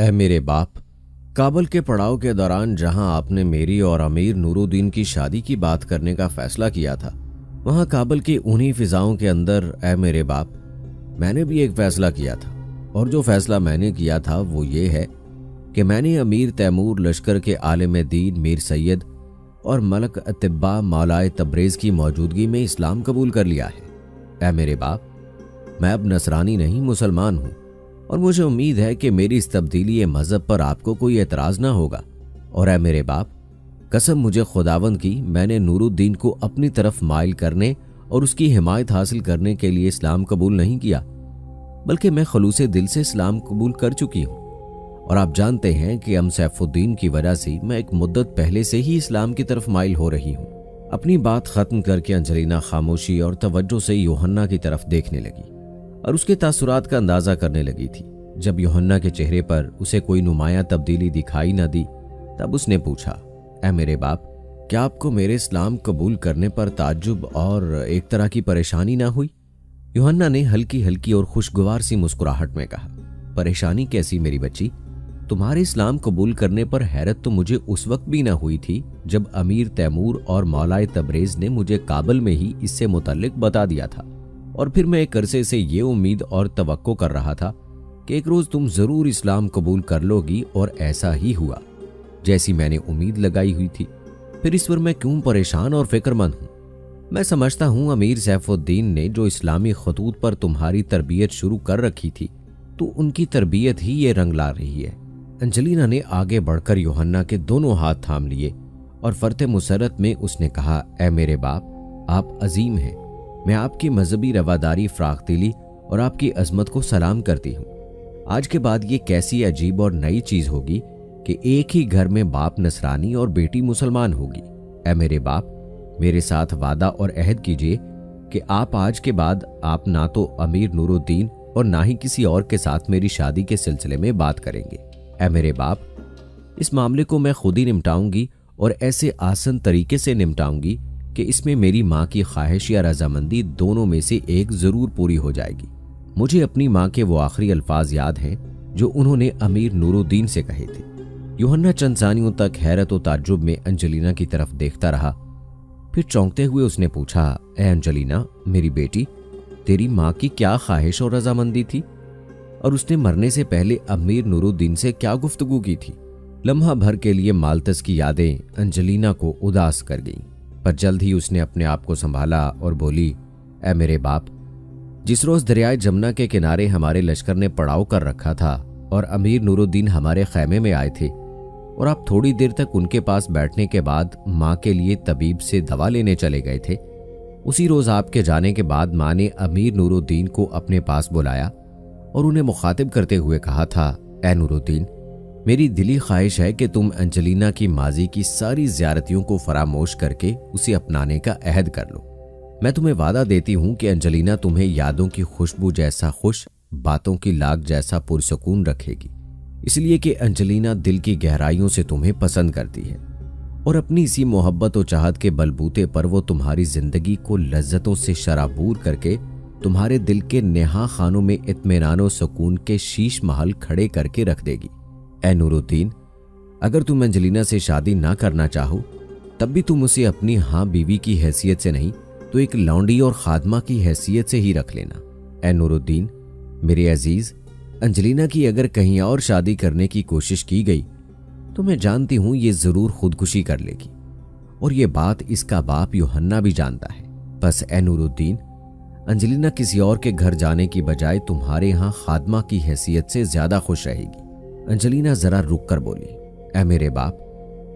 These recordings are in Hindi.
ए मेरे बाप, काबल के पड़ाव के दौरान जहाँ आपने मेरी और अमीर नूरुद्दीन की शादी की बात करने का फैसला किया था, वहाँ काबल की उन्हीं फिजाओं के अंदर, ए मेरे बाप, मैंने भी एक फैसला किया था। और जो फैसला मैंने किया था, वो ये है कि मैंने अमीर तैमूर लश्कर के आलम दीन मीर सैयद और मलक अतिब्बा मौलाए तब्रेज की मौजूदगी में इस्लाम कबूल कर लिया है। ए मेरे बाप, मैं अब नसरानी नहीं, मुसलमान हूँ। और मुझे उम्मीद है कि मेरी इस तब्दीली मज़हब पर आपको कोई एतराज़ ना होगा। और है मेरे बाप, कसम मुझे खुदावंद की, मैंने नूरुद्दीन को अपनी तरफ़ माइल करने और उसकी हिमायत हासिल करने के लिए इस्लाम कबूल नहीं किया, बल्कि मैं खलूस दिल से इस्लाम कबूल कर चुकी हूँ। और आप जानते हैं कि हम सैफुद्दीन की वजह से मैं एक मुद्दत पहले से ही इस्लाम की तरफ़ माइल हो रही हूँ। अपनी बात खत्म करके अंजलिना खामोशी और तवज्जो से योहन्ना की तरफ़ देखने लगी। और उसके तासुरात का अंदाज़ा करने लगी थी। जब योहन्ना के चेहरे पर उसे कोई नुमाया तब्दीली दिखाई न दी, तब उसने पूछा ए मेरे बाप, क्या आपको मेरे इस्लाम कबूल करने पर ताजुब और एक तरह की परेशानी ना हुई? योहन्ना ने हल्की हल्की और खुशगवार सी मुस्कुराहट में कहा, परेशानी कैसी मेरी बच्ची? तुम्हारे इस्लाम कबूल करने पर हैरत तो मुझे उस वक्त भी ना हुई थी, जब अमीर तैमूर और मौलाए तबरेज ने मुझे काबल में ही इससे मुतलिक बता दिया था। और फिर मैं एक अरसे से ये उम्मीद और तवक्को कर रहा था कि एक रोज तुम ज़रूर इस्लाम कबूल कर लोगी और ऐसा ही हुआ, जैसी मैंने उम्मीद लगाई हुई थी। फिर इस पर मैं क्यों परेशान और फिक्रमंद हूँ? मैं समझता हूँ अमीर सैफुद्दीन ने जो इस्लामी खतूत पर तुम्हारी तरबियत शुरू कर रखी थी तो उनकी तरबियत ही ये रंग ला रही है। अंजलिना ने आगे बढ़कर योहन्ना के दोनों हाथ थाम लिए और फरते मुसरत में उसने कहा ए मेरे बाप, आप अजीम हैं। मैं आपकी मजहबी रवादारी फ्राखदिली और आपकी अजमत को सलाम करती हूँ। आज के बाद ये कैसी अजीब और नई चीज़ होगी कि एक ही घर में बाप नसरानी और बेटी मुसलमान होगी। ए मेरे बाप, मेरे साथ वादा और अहद कीजिए कि आप आज के बाद आप ना तो अमीर नूरुद्दीन और ना ही किसी और के साथ मेरी शादी के सिलसिले में बात करेंगे। ए मेरे बाप, इस मामले को मैं खुद ही निपटाऊँगी और ऐसे आसन तरीके से निपटाऊँगी कि इसमें मेरी माँ की ख्वाहिश या रजामंदी दोनों में से एक ज़रूर पूरी हो जाएगी। मुझे अपनी माँ के वो आखिरी अल्फाज याद हैं, जो उन्होंने अमीर नूरुद्दीन से कहे थे। योहन्ना चंद सानियों तक हैरत और ताजुब में अंजलिना की तरफ़ देखता रहा। फिर चौंकते हुए उसने पूछा, ए अंजलिना, मेरी बेटी, तेरी माँ की क्या ख्वाहिश और रजामंदी थी? और उसने मरने से पहले अमीर नूरुद्दीन से क्या गुफ्तगु की थी? लम्हा भर के लिए मालतस की यादें अंजलिना को उदास कर गईं। पर जल्द ही उसने अपने आप को संभाला और बोली ए मेरे बाप, जिस रोज दरियाए जमुना के किनारे हमारे लश्कर ने पड़ाव कर रखा था और अमीर नूरुद्दीन हमारे खैमे में आए थे और आप थोड़ी देर तक उनके पास बैठने के बाद माँ के लिए तबीब से दवा लेने चले गए थे, उसी रोज आपके जाने के बाद माँ ने अमीर नूरुद्दीन को अपने पास बुलाया और उन्हें मुखातिब करते हुए कहा था ए नूरुद्दीन मेरी दिली ख्वाहिश है कि तुम अंजलिना की माजी की सारी ज्यारतियों को फरामोश करके उसे अपनाने का अहद कर लो। मैं तुम्हें वादा देती हूँ कि अंजलिना तुम्हें यादों की खुशबू जैसा खुश, बातों की लाग जैसा पुरसकून रखेगी। इसलिए कि अंजलिना दिल की गहराइयों से तुम्हें पसंद करती है और अपनी इसी मोहब्बत और चाहत के बलबूते पर वो तुम्हारी ज़िंदगी को लज्जतों से शराबूर करके, तुम्हारे दिल के नेहा खानों में इतमान सुकून के शीश महल खड़े करके रख देगी। ए नूरुद्दीन, अगर तुम अंजलिना से शादी ना करना चाहो, तब भी तुम उसे अपनी हाँ बीवी की हैसियत से नहीं तो एक लौंडी और खादमा की हैसियत से ही रख लेना। ए नूरुद्दीन, मेरे अज़ीज़, अंजलिना की अगर कहीं और शादी करने की कोशिश की गई तो मैं जानती हूँ ये ज़रूर खुदकुशी कर लेगी। और ये बात इसका बाप योहन्ना भी जानता है। बस ए नूरुद्दीन, अंजलिना किसी और के घर जाने की बजाय तुम्हारे यहाँ खादमा की हैसियत से ज़्यादा खुश रहेगी। अंजलिना जरा रुक कर बोली ए मेरे बाप,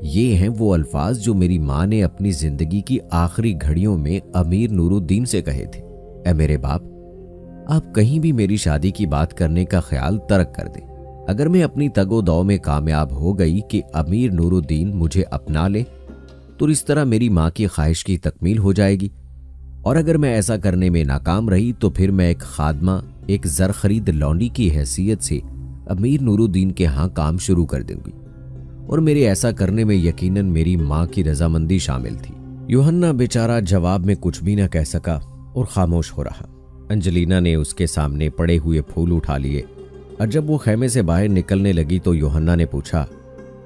ये हैं वो अल्फाज जो मेरी माँ ने अपनी ज़िंदगी की आखिरी घड़ियों में अमीर नूरुद्दीन से कहे थे। ए मेरे बाप, आप कहीं भी मेरी शादी की बात करने का ख्याल तर्क कर दें। अगर मैं अपनी तगो दौ में कामयाब हो गई कि अमीर नूरुद्दीन मुझे अपना ले तो इस तरह मेरी माँ की ख्वाहिश की तकमील हो जाएगी। और अगर मैं ऐसा करने में नाकाम रही तो फिर मैं एक खादमा, एक जर खरीद लौंडी की हैसियत से अमीर नूरुद्दीन के यहाँ काम शुरू कर दूँगी। और मेरे ऐसा करने में यकीनन मेरी माँ की रजामंदी शामिल थी। योहन्ना बेचारा जवाब में कुछ भी ना कह सका और खामोश हो रहा। अंजलिना ने उसके सामने पड़े हुए फूल उठा लिए। और जब वो खेमे से बाहर निकलने लगी तो योहन्ना ने पूछा,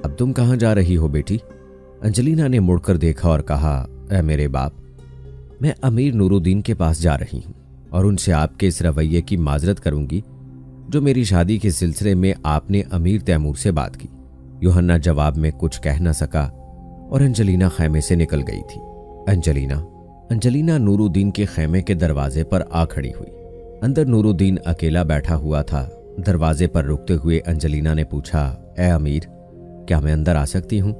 अब तुम कहाँ जा रही हो बेटी? अंजलिना ने मुड़कर देखा और कहा, ए मेरे बाप, मैं अमीर नूरुद्दीन के पास जा रही हूँ और उनसे आपके इस रवैये की माजरत करूँगी जो मेरी शादी के सिलसिले में आपने अमीर तैमूर से बात की। योहन्ना जवाब में कुछ कह ना सका और अंजलिना खैमे से निकल गई थी। अंजलिना अंजलिना नूरुद्दीन के खैमे के दरवाजे पर आ खड़ी हुई। अंदर नूरुद्दीन अकेला बैठा हुआ था। दरवाजे पर रुकते हुए अंजलिना ने पूछा, ए अमीर, क्या मैं अंदर आ सकती हूँ?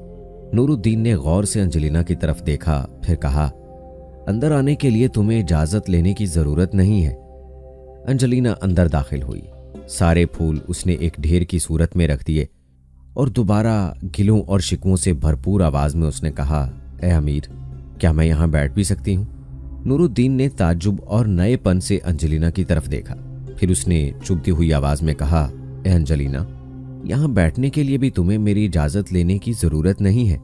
नूरुद्दीन ने गौर से अंजलिना की तरफ़ देखा, फिर कहा, अंदर आने के लिए तुम्हें इजाज़त लेने की ज़रूरत नहीं है। अंजलिना अंदर दाखिल हुई। सारे फूल उसने एक ढेर की सूरत में रख दिए और दोबारा गिलों और शिकवों से भरपूर आवाज़ में उसने कहा, ए अमीर, क्या मैं यहाँ बैठ भी सकती हूँ? नूरुद्दीन ने ताजुब और नएपन से अंजलिना की तरफ़ देखा। फिर उसने चुभती हुई आवाज़ में कहा, ए अंजलिना, यहाँ बैठने के लिए भी तुम्हें मेरी इजाज़त लेने की ज़रूरत नहीं है।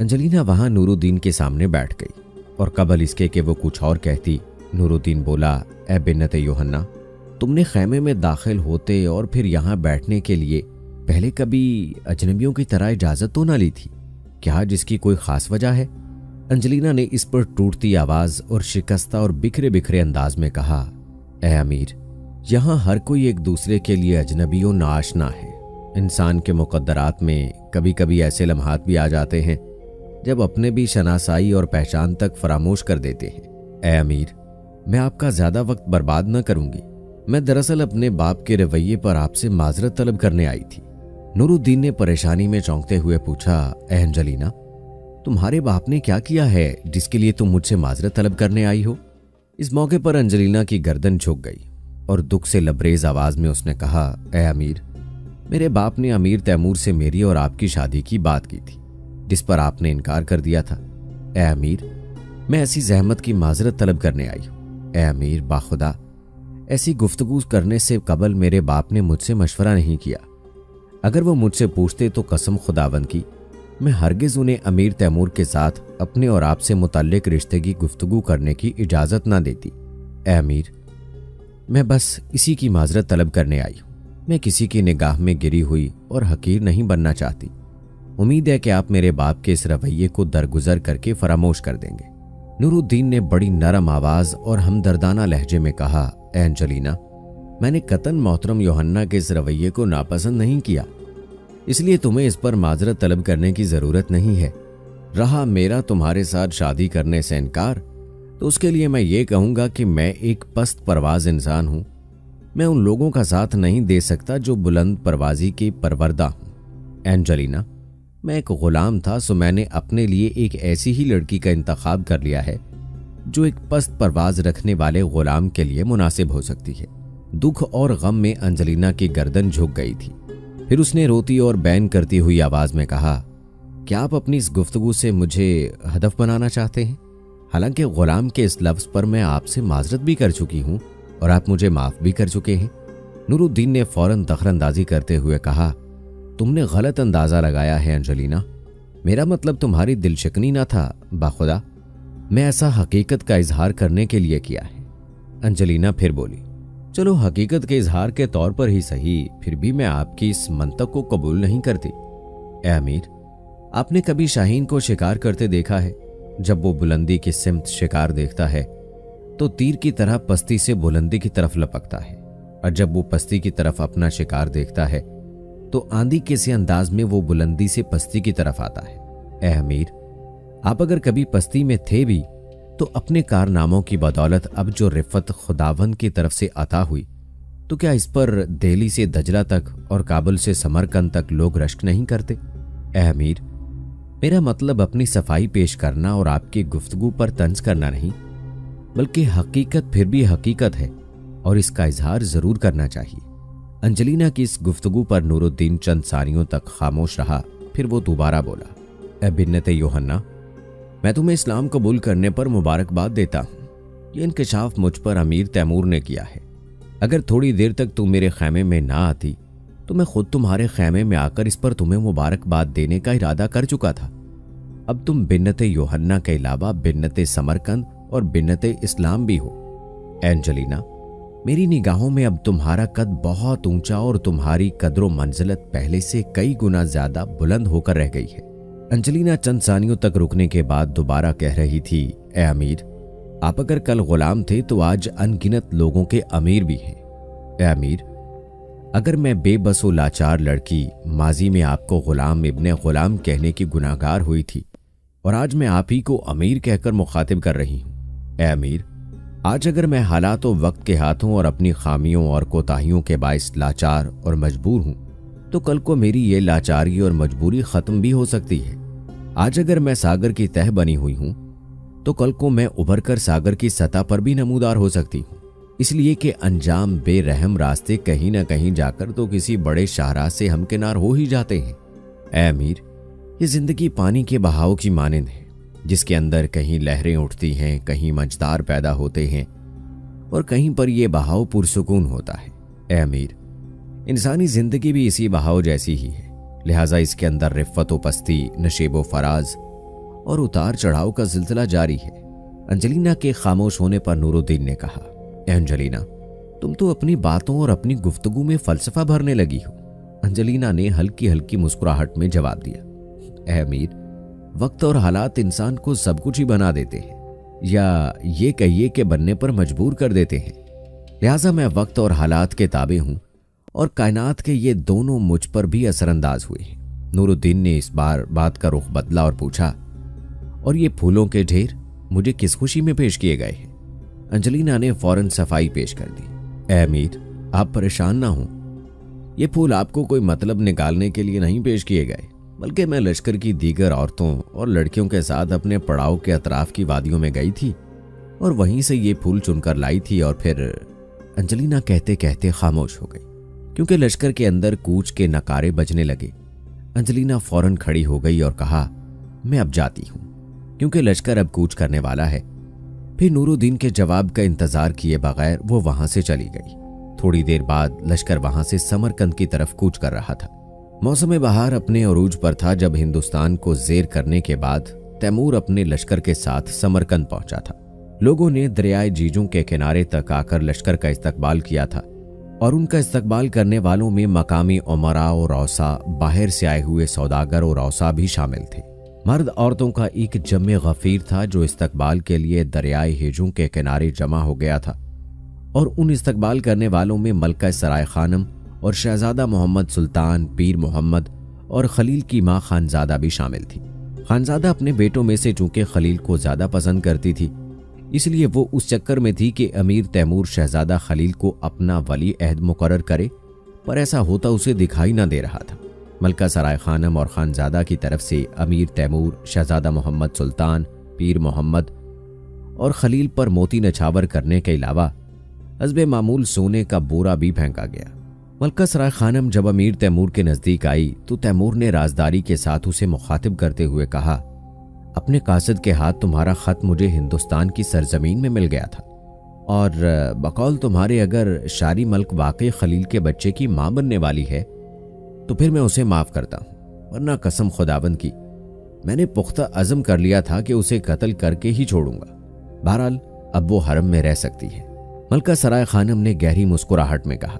अंजलिना वहाँ नूरुद्दीन के सामने बैठ गई और कबल इसके कि वो कुछ और कहती, नूरुद्दीन बोला, ए बिन्नत योहन्ना तुमने खैमे में दाखिल होते और फिर यहाँ बैठने के लिए पहले कभी अजनबियों की तरह इजाज़त तो ना ली थी? क्या जिसकी कोई खास वजह है? अंजलिना ने इस पर टूटती आवाज़ और शिकस्ता और बिखरे बिखरे अंदाज में कहा ए अमीर, यहाँ हर कोई एक दूसरे के लिए अजनबी अजनबियों नाशना है। इंसान के मुकद्दरात में कभी कभी ऐसे लम्हात भी आ जाते हैं, जब अपने भी शनासाई और पहचान तक फरामोश कर देते हैं। ए अमीर, मैं आपका ज़्यादा वक्त बर्बाद न करूँगी। मैं दरअसल अपने बाप के रवैये पर आपसे माजरत तलब करने आई थी। नूरुद्दीन ने परेशानी में चौंकते हुए पूछा ए तुम्हारे बाप ने क्या किया है जिसके लिए तुम मुझसे माजरत तलब करने आई हो? इस मौके पर अंजलिना की गर्दन झुक गई और दुख से लबरेज आवाज़ में उसने कहा ए अमीर, मेरे बाप ने अमीर तैमूर से मेरी और आपकी शादी की बात की थी, जिस पर आपने इनकार कर दिया था। ए अमीर, मैं ऐसी जहमत की माजरत तलब करने आई हूँ। ए अमीर, बाखुदा ऐसी गुफ्तगु करने से कबल मेरे बाप ने मुझसे मशवरा नहीं किया। अगर वो मुझसे पूछते तो कसम खुदावन की। मैं हरगिज उन्हें अमीर तैमूर के साथ अपने और आपसे मुतलक रिश्ते की गुफ्तगु करने की इजाज़त ना देती। ए अमीर, मैं बस इसी की माजरत तलब करने आई हूँ। मैं किसी की निगाह में गिरी हुई और हकीर नहीं बनना चाहती। उम्मीद है कि आप मेरे बाप के इस रवैये को दरगुजर करके फरामोश कर देंगे। नूरुद्दीन ने बड़ी नरम आवाज़ और हमदर्दाना लहजे में कहा एंजलीना, मैंने कतन मोहतरम योहन्ना के इस रवैये को नापसंद नहीं किया। इसलिए तुम्हें इस पर माजरत तलब करने की ज़रूरत नहीं है। रहा मेरा तुम्हारे साथ शादी करने से इनकार तो उसके लिए मैं ये कहूँगा कि मैं एक पस्त परवाज इंसान हूँ। मैं उन लोगों का साथ नहीं दे सकता जो बुलंद परवाजी की परवरदा हूँ। एंजलिना, मैं एक गुलाम था, सो मैंने अपने लिए एक ऐसी ही लड़की का इंतखाब कर लिया है। जो एक पस्त परवाज रखने वाले गुलाम के लिए मुनासिब हो सकती है। दुख और गम में अंजलिना की गर्दन झुक गई थी। फिर उसने रोती और बैन करती हुई आवाज़ में कहा, क्या आप अपनी इस गुफ्तगु से मुझे हदफ बनाना चाहते हैं? हालाँकि गुलाम के इस लफ्ज पर मैं आपसे माजरत भी कर चुकी हूँ और आप मुझे माफ़ भी कर चुके हैं। नूरुद्दीन ने फ़ौरन दखरंदाजी करते हुए कहा, तुमने गलत अंदाज़ा लगाया है अंजलिना। मेरा मतलब तुम्हारी दिलशकनी ना था, बाखुदा। मैं ऐसा हकीकत का इजहार करने के लिए किया है। अंजलिना फिर बोली, चलो, हकीकत के इजहार के तौर पर ही सही, फिर भी मैं आपकी इस मंतक को कबूल नहीं करती। ए अमीर, आपने कभी शाहीन को शिकार करते देखा है? जब वो बुलंदी की सिमत शिकार देखता है तो तीर की तरह पस्ती से बुलंदी की तरफ़ लपकता है। और जब वो पस्ती की तरफ़ अपना शिकार देखता है तो आंधी के से अंदाज में वो बुलंदी से पस्ती की तरफ़ आता है। ए अमीर आप अगर कभी पस्ती में थे भी तो अपने कारनामों की बदौलत अब जो रिफत खुदावन की तरफ़ से अता हुई तो क्या इस पर दिल्ली से दजला तक और काबुल से समरकंद तक लोग रश्क नहीं करते? अमीर, मेरा मतलब अपनी सफ़ाई पेश करना और आपकी गुफ्तगु पर तंज करना नहीं, बल्कि हकीकत फिर भी हकीकत है और इसका इजहार ज़रूर करना चाहिए। अंजलिना की इस गुफ्तगु पर नूरुद्दीन चंद सारियों तक खामोश रहा, फिर वो दोबारा बोला, ए योहन्ना मैं तुम्हें इस्लाम कबूल करने पर मुबारकबाद देता हूँ। यह इंकशाफ मुझ पर अमीर तैमूर ने किया है। अगर थोड़ी देर तक तुम मेरे खैमे में ना आती तो मैं खुद तुम्हारे खैमे में आकर इस पर तुम्हें मुबारकबाद देने का इरादा कर चुका था। अब तुम बिन्नत योहन्ना के अलावा बिन्नत समरकंद और बिन्नत इस्लाम भी हो। एंजलिना, मेरी निगाहों में अब तुम्हारा कद बहुत ऊँचा और तुम्हारी कदरों मंजिलत पहले से कई गुना ज़्यादा बुलंद होकर रह गई है। अंजलिना चंद सानियों तक रुकने के बाद दोबारा कह रही थी, ए अमीर, आप अगर कल गुलाम थे तो आज अनगिनत लोगों के अमीर भी हैं। ए अमीर, अगर मैं बेबसो लाचार लड़की माजी में आपको गुलाम इब्ने गुलाम कहने की गुनाहगार हुई थी और आज मैं आप ही को अमीर कहकर मुखातिब कर रही हूँ, ए अमीर, आज अगर मैं हालातों वक्त के हाथों और अपनी खामियों और कोताहियों के बायस लाचार और मजबूर हूँ तो कल को मेरी ये लाचारी और मजबूरी खत्म भी हो सकती है। आज अगर मैं सागर की तह बनी हुई हूँ तो कल को मैं उभर कर सागर की सतह पर भी नमूदार हो सकती हूँ। इसलिए कि अंजाम बेरहम रास्ते कहीं ना कहीं जाकर तो किसी बड़े शाहराह से हमकिनार हो ही जाते हैं। ए अमीर, ये ज़िंदगी पानी के बहाव की मानंद है, जिसके अंदर कहीं लहरें उठती हैं, कहीं मजदार पैदा होते हैं, और कहीं पर यह बहाव पुरसकून होता है। ए अमीर इंसानी ज़िंदगी भी इसी बहाव जैसी ही है। लिहाजा इसके अंदर रिफ्फत पस्ती नशेब फराज और उतार चढ़ाव का सिलसिला जारी है। अंजलिना के खामोश होने पर नूरुद्दीन ने कहा अंजलिना, तुम तो अपनी बातों और अपनी गुफ्तगु में फलसफा भरने लगी हो। अंजलिना ने हल्की हल्की मुस्कुराहट में जवाब दिया अमीर, वक्त और हालात इंसान को सब कुछ ही बना देते हैं, या ये कहिए कि बनने पर मजबूर कर देते हैं। लिहाजा मैं वक्त और हालात के ताबे हूँ और कायनात के ये दोनों मुझ पर भी असरअंदाज हुए। नूरुद्दीन ने इस बार बात का रुख बदला और पूछा, और ये फूलों के ढेर मुझे किस खुशी में पेश किए गए हैं? अंजलिना ने फ़ौरन सफ़ाई पेश कर दी। अमीर, आप परेशान ना हो। ये फूल आपको कोई मतलब निकालने के लिए नहीं पेश किए गए, बल्कि मैं लश्कर की दीगर औरतों और लड़कियों के साथ अपने पड़ाव के अतराफ की वादियों में गई थी और वहीं से ये फूल चुनकर लाई थी और फिर अंजलिना कहते कहते खामोश हो गई। क्योंकि लश्कर के अंदर कूच के नकारे बजने लगे। अंजलिना फ़ौरन खड़ी हो गई और कहा, मैं अब जाती हूँ, क्योंकि लश्कर अब कूच करने वाला है। फिर नूरुद्दीन के जवाब का इंतज़ार किए बगैर वो वहाँ से चली गई। थोड़ी देर बाद लश्कर वहाँ से समरकंद की तरफ़ कूच कर रहा था। मौसम बहार अपने अरूज पर था जब हिंदुस्तान को जेर करने के बाद तैमूर अपने लश्कर के साथ समरकंद पहुँचा था। लोगों ने दरियाए जीजों के किनारे तक आकर लश्कर का इस्तकबाल किया था। और उनका इस्तकबाल करने वालों में मकामी उमरा और रौसा, बाहर से आए हुए सौदागर और रौसा भी शामिल थे। मर्द औरतों का एक जमे गफीर था जो इस्तकबाल के लिए दरियाई हिजों के किनारे जमा हो गया था। और उन इस्तकबाल करने वालों में मलका सराय खानम और शहजादा मोहम्मद सुल्तान, पीर मोहम्मद और खलील की माँ खानजादा भी शामिल थी। खानजादा अपने बेटों में से चूँकि खलील को ज़्यादा पसंद करती थी इसलिए वो उस चक्कर में थी कि अमीर तैमूर शहजादा खलील को अपना वली अहद मुकर करे, पर ऐसा होता उसे दिखाई ना दे रहा था। मलका सराय खानम और खानजादा की तरफ़ से अमीर तैमूर, शहजादा मोहम्मद सुल्तान, पीर मोहम्मद और खलील पर मोती नछावर करने के अलावा हजब मामूल सोने का बोरा भी फेंका गया। मलका सराय खानम जब अमीर तैमूर के नज़दीक आई तो तैमूर ने राजदारी के साथ उसे मुखातिब करते हुए कहा अपने कासद के हाथ तुम्हारा खत मुझे हिंदुस्तान की सरजमीन में मिल गया था। और, बकौल तुम्हारे अगर शारी मल्क वाकई खलील के बच्चे की माँ बनने वाली है तो फिर मैं उसे माफ़ करता हूँ, वरना कसम खुदाबंद की। मैंने पुख्ता अजम कर लिया था कि उसे कत्ल करके ही छोड़ूँगा। बहरहाल, अब वो हरम में रह सकती है। मलका सराय खानम ने गहरी मुस्कुराहट में कहा,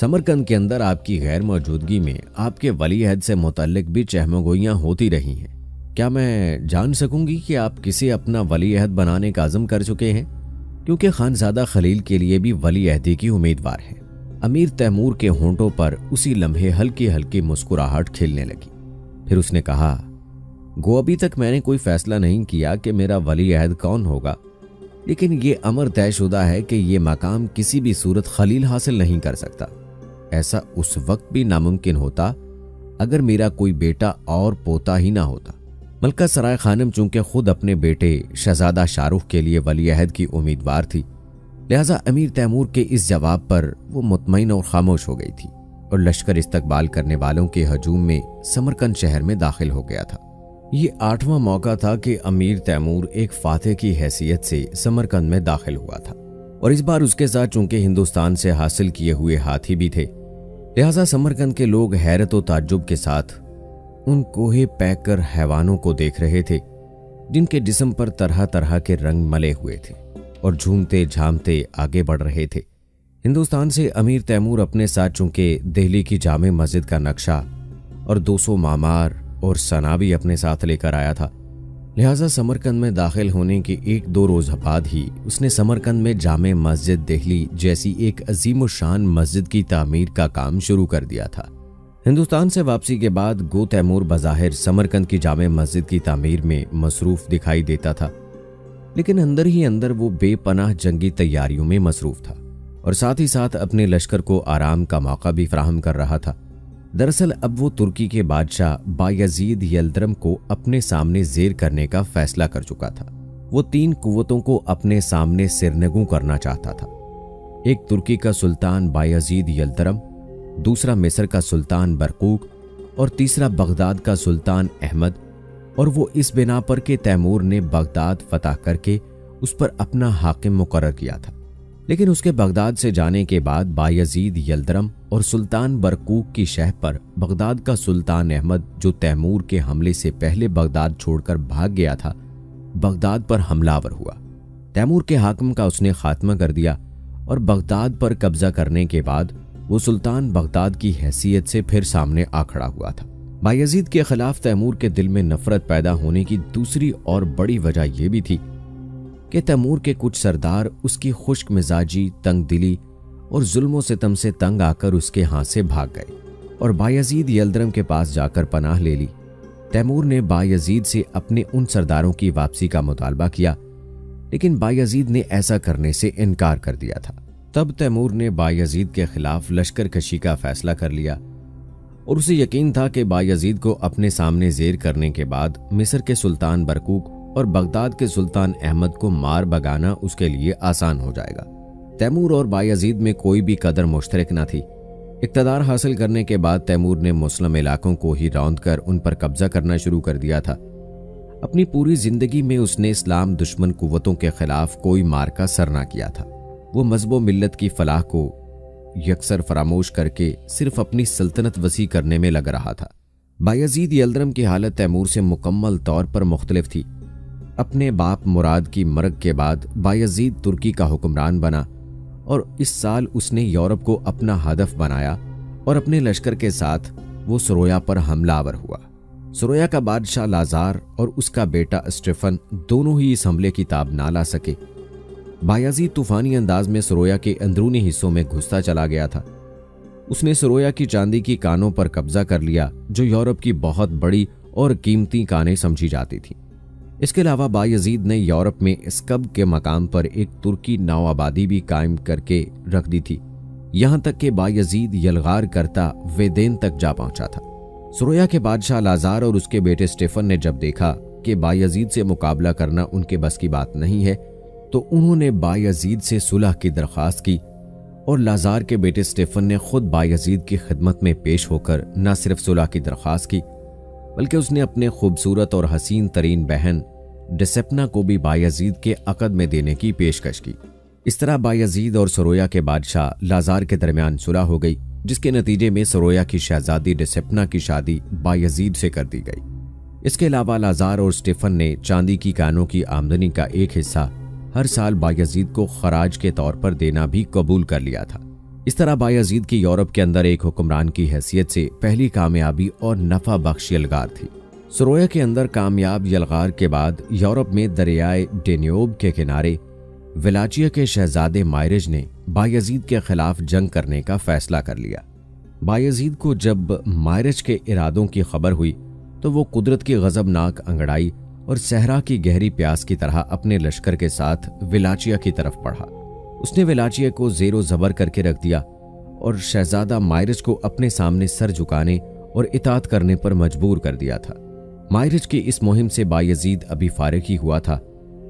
समरकंद के अंदर आपकी गैर मौजूदगी में आपके वली अहद से मुतलक भी चहमगोइयाँ होती रही हैं। क्या मैं जान सकूँगी कि आप किसे अपना वली अहद बनाने का आज़म कर चुके हैं? क्योंकि खानजादा खलील के लिए भी वली अहदी की उम्मीदवार है। अमीर तैमूर के होंठों पर उसी लम्हे हल्की हल्की मुस्कुराहट खेलने लगी। फिर उसने कहा, गो, अभी तक मैंने कोई फैसला नहीं किया कि मेरा वली अहद कौन होगा। लेकिन ये अमर तयशुदा है कि यह मकाम किसी भी सूरत खलील हासिल नहीं कर सकता। ऐसा उस वक्त भी नामुमकिन होता, अगर मेरा कोई बेटा और पोता ही ना होता। मलका सराय खानम चूँकि खुद अपने बेटे शहजादा शाहरुख के लिए वली अहद की उम्मीदवार थी, लिहाजा अमीर तैमूर के इस जवाब पर वो मुतमिन और खामोश हो गई थी और लश्कर इस्तकबाल करने वालों के हजूम में समरकंद शहर में दाखिल हो गया था। ये आठवां मौका था कि अमीर तैमूर एक फाते की हैसियत से समरकंद में दाखिल हुआ था और इस बार उसके साथ चूँकि हिंदुस्तान से हासिल किए हुए हाथी भी थे, लिहाजा समरकंद के लोग हैरत व ताज्जुब के साथ उन कोहे पैकर हैवानों को देख रहे थे, जिनके जिसम पर तरह तरह के रंग मले हुए थे और झूमते झामते आगे बढ़ रहे थे। हिंदुस्तान से अमीर तैमूर अपने साथ चूँकि दिल्ली की जामे मस्जिद का नक्शा और 200 मामार और सना भी अपने साथ लेकर आया था। लिहाजा समरकंद में दाखिल होने के एक दो रोज बाद ही उसने समरकंद में जामे मस्जिद दिल्ली जैसी एक अजीम शान मस्जिद की तामीर का काम शुरू कर दिया था। हिंदुस्तान से वापसी के बाद गो तैमूर बज़ाहिर समरकंद की जामे मस्जिद की तामीर में मसरूफ दिखाई देता था। लेकिन अंदर ही अंदर वो बेपनाह जंगी तैयारियों में मसरूफ था और साथ ही साथ अपने लश्कर को आराम का मौका भी फ्राहम कर रहा था। दरअसल अब वो तुर्की के बादशाह बायजीद यल्दरम को अपने सामने जेर करने का फैसला कर चुका था। वो तीन कुवतों को अपने सामने सिरनगू करना चाहता था। एक तुर्की का सुल्तान बायजीद यल्दरम दूसरा मिस्र का सुल्तान बरकूक और तीसरा बगदाद का सुल्तान अहमद, और वो इस बिना पर के तैमूर ने बगदाद फतह करके उस पर अपना हाकिम मुकर किया था। लेकिन उसके बगदाद से जाने के बाद बायजीद यलदरम और सुल्तान बरकूक की शह पर बगदाद का सुल्तान अहमद, जो तैमूर के हमले से पहले बगदाद छोड़कर भाग गया था, बगदाद पर हमलावर हुआ। तैमूर के हाकम का उसने खात्मा कर दिया और बगदाद पर कब्जा करने के बाद वो सुल्तान बगदाद की हैसियत से फिर सामने आ खड़ा हुआ था। बायजीद के खिलाफ तैमूर के दिल में नफरत पैदा होने की दूसरी और बड़ी वजह यह भी थी कि तैमूर के कुछ सरदार उसकी खुश्क मिजाजी, तंग दिली और जुल्म सितम से तंग आकर उसके हाथ से भाग गए और बायजीद यल्दरम के पास जाकर पनाह ले ली। तैमूर ने बायजीद से अपने उन सरदारों की वापसी का मुतालबा किया, लेकिन बायजीद ने ऐसा करने से इनकार कर दिया था। तब तैमूर ने बायजीद के खिलाफ लश्कर कशी का फैसला कर लिया और उसे यकीन था कि बायजीद को अपने सामने जेर करने के बाद मिस्र के सुल्तान बरकूक और बगदाद के सुल्तान अहमद को मार भगाना उसके लिए आसान हो जाएगा। तैमूर और बायजीद में कोई भी कदर मुश्तरक न थी। इकतदार हासिल करने के बाद तैमूर ने मुस्लिम इलाकों को ही रौंद कर उन पर कब्जा करना शुरू कर दिया था। अपनी पूरी ज़िंदगी में उसने इस्लाम दुश्मन कुवतों के खिलाफ कोई मार का सर ना किया था। वो मजबो मिल्लत की फलाह को यकसर फरामोश करके सिर्फ़ अपनी सल्तनत वसी करने में लग रहा था। बायजीद यल्दरम की हालत तैमूर से मुकम्मल तौर पर मुख्तलिफ़ थी। अपने बाप मुराद की मरग के बाद बायजीद तुर्की का हुक्मरान बना और इस साल उसने यूरोप को अपना हदफ बनाया और अपने लश्कर के साथ वो सरोया पर हमलावर हुआ। सरोया का बादशाह लाजार और उसका बेटा स्टेफन दोनों ही इस हमले की ताब ना ला सके। बायाजी तूफानी अंदाज में सरोया के अंदरूनी हिस्सों में घुसता चला गया था। उसने सरोया की चांदी की कानों पर कब्जा कर लिया, जो यूरोप की बहुत बड़ी और कीमती कानें समझी जाती थी। इसके अलावा बायजीद ने यूरोप में स्कब के मकाम पर एक तुर्की नाव आबादी भी कायम करके रख दी थी। यहाँ तक कि बायजीद यलगार करता वेदेन तक जा पहुँचा था। सरोया के बादशाह लाजार और उसके बेटे स्टेफन ने जब देखा कि बायजीद से मुकाबला करना उनके बस की बात नहीं है तो उन्होंने बायजीद से सुलह की दरख्वास्त की और लाजार के बेटे स्टेफन ने खुद बायजीद की खिदमत में पेश होकर न सिर्फ़ सुलह की दरख्वास्त की, बल्कि उसने अपने खूबसूरत और हसीन तरीन बहन डिसेपना को भी बायजीद के अकद में देने की पेशकश की। इस तरह बायजीद और सरोया के बादशाह लाजार के दरमियान सुलह हो गई, जिसके नतीजे में सरोया की शहजादी डिसेपना की शादी बायजीद से कर दी गई। इसके अलावा लाजार और स्टेफन ने चांदी की कानों की आमदनी का एक हिस्सा हर साल बायजीद को खराज के तौर पर देना भी कबूल कर लिया था। इस तरह बायजीद की यूरोप के अंदर एक हुक्मरान की हैसियत से पहली कामयाबी और नफा बख्श यलगार थी। सरोया के अंदर कामयाब यलगार के बाद यूरोप में दरियाए डेन्योब के किनारे, विलाचिया के शहजादे मायरज ने बायजीद के खिलाफ जंग करने का फैसला कर लिया। बायजीद को जब मायरज के इरादों की खबर हुई तो वो कुदरत की गजबनाक अंगड़ाई और सहरा की गहरी प्यास की तरह अपने लश्कर के साथ विलाचिया की तरफ़ बढ़ा उसने विलाचिया को जेरो जबर करके रख दिया और शहजादा मायरज को अपने सामने सर झुकाने और इतात करने पर मजबूर कर दिया था। मायरज की इस मुहिम से बायजीद अभी फारिग ही हुआ था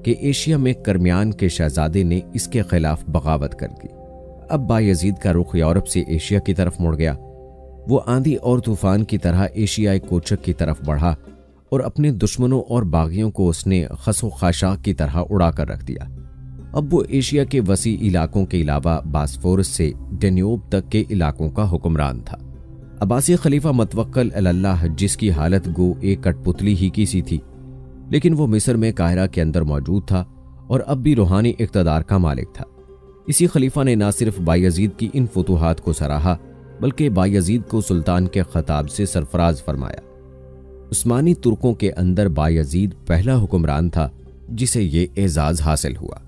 कि एशिया में करमियान के शहजादे ने इसके खिलाफ बगावत कर दी। अब बायजीद का रुख यूरोप से एशिया की तरफ़ मुड़ गया। वो आंधी और तूफ़ान की तरह एशियाई कोचक की तरफ़ बढ़ा और अपने दुश्मनों और बागियों को उसने खसो खाशाक की तरह उड़ाकर रख दिया। अब वो एशिया के वसी इलाकों के अलावा बासफोरस से डेन्यूब तक के इलाकों का हुक्मरान था। अब्बासी खलीफा मतवक्ल अल्लाह जिसकी हालत गो एक कठपुतली ही की सी थी, लेकिन वो मिस्र में कायरा के अंदर मौजूद था और अब भी रूहानी इकतदार का मालिक था। इसी खलीफा ने न सिर्फ़ बायजीद की इन फतूहत को सराहा, बल्कि बायजीद को सुल्तान के खताब से सरफराज फरमाया। उस्मानी तुर्कों के अंदर बायजीद पहला हुक्मरान था जिसे ये एजाज हासिल हुआ।